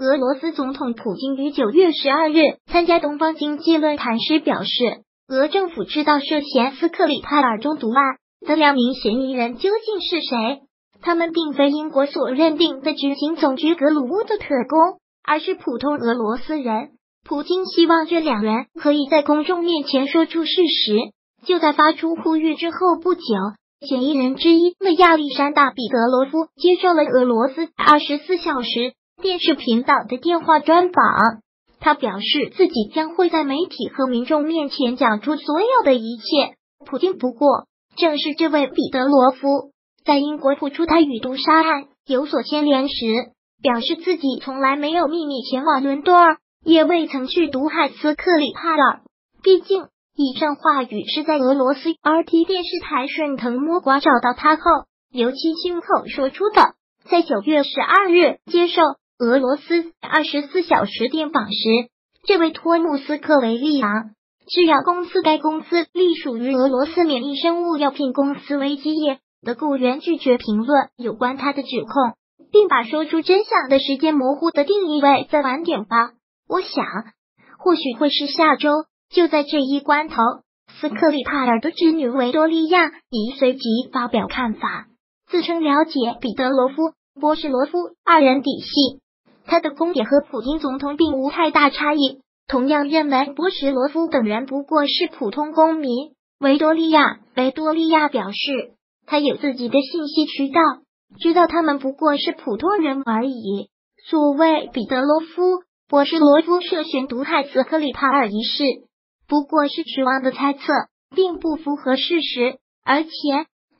俄罗斯总统普京于九月十二日参加东方经济论坛时表示，俄政府知道涉嫌斯克里帕尔中毒案的两名嫌疑人究竟是谁。他们并非英国所认定的执行总局格鲁乌的特工，而是普通俄罗斯人。普京希望这两人可以在公众面前说出事实。就在发出呼吁之后不久，嫌疑人之一的亚历山大·彼得罗夫接受了俄罗斯二十四小时。电视频道的电话专访，他表示自己将会在媒体和民众面前讲出所有的一切。普京不过正是这位彼得罗夫，在英国复出他与毒杀案有所牵连时，表示自己从来没有秘密前往伦敦，也未曾去毒害斯克里帕尔。毕竟，以上话语是在俄罗斯 RT 电视台顺藤摸瓜找到他后，由其亲口说出的。在九月十二日接受。俄罗斯二十四小时电访时，这位托木斯克维利昂制药公司，该公司隶属于俄罗斯免疫生物药品公司维基业的雇员拒绝评论有关他的指控，并把说出真相的时间模糊的定义为再晚点吧。我想，或许会是下周。就在这一关头，斯克里帕尔的侄女维多利亚已随即发表看法，自称了解彼得罗夫、波什罗夫二人底细。他的观点和普京总统并无太大差异，同样认为波什罗夫等人不过是普通公民。维多利亚维多利亚表示，他有自己的信息渠道，知道他们不过是普通人而已。所谓彼得罗夫、波什罗夫涉嫌毒害斯克里帕尔一事，不过是指望的猜测，并不符合事实。而且，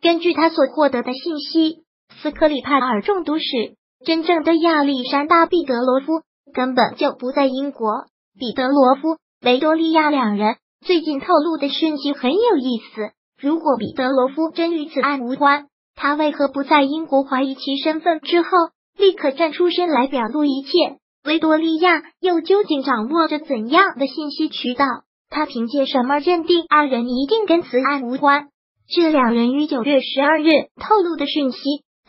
根据他所获得的信息，斯克里帕尔中毒时。真正的亚历山大·彼得罗夫根本就不在英国。彼得罗夫、维多利亚两人最近透露的讯息很有意思。如果彼得罗夫真与此案无关，他为何不在英国怀疑其身份之后，立刻站出身来表露一切？维多利亚又究竟掌握着怎样的信息渠道？他凭借什么认定二人一定跟此案无关？这两人于九月十二日透露的讯息。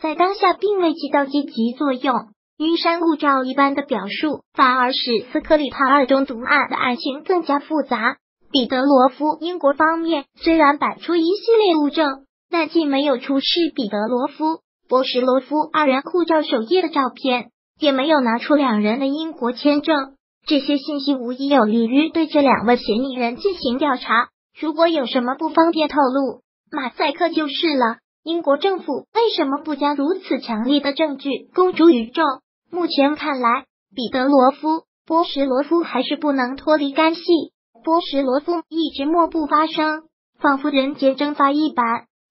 在当下并未起到积极作用，云山雾罩一般的表述，反而使斯克里帕尔中毒案的案情更加复杂。彼得罗夫英国方面虽然摆出一系列物证，但既没有出示彼得罗夫、波什罗夫二人护照首页的照片，也没有拿出两人的英国签证。这些信息无疑有利于对这两位嫌疑人进行调查。如果有什么不方便透露，马赛克就是了。英国政府为什么不将如此强烈的证据公诸于众？目前看来，彼得罗夫、波什罗夫还是不能脱离干系。波什罗夫一直默不发声，仿佛人间蒸发一般。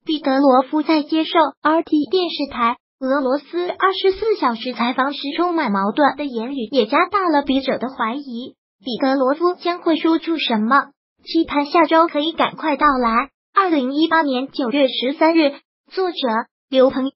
彼得罗夫在接受 RT 电视台俄罗斯二十四小时采访时，充满矛盾的言语也加大了笔者的怀疑。彼得罗夫将会说出什么？期盼下周可以赶快到来。二零一八年九月十三日。作者刘鹏。